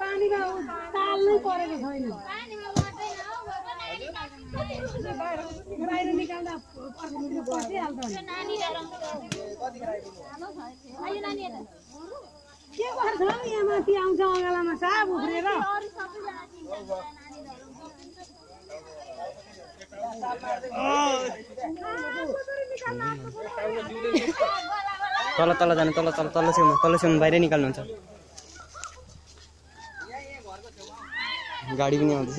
पानीमा परेको छैन। बाहिर निकाल्दा। के गर्छ यहाँ माथि आउँछ अँगालामा साब उफ्रेर? तल तल जानु तल तल तल छेउमा तल छेउमा बाहिरै निकाल्नुहुन्छ। गाड़ी भी नहीं आती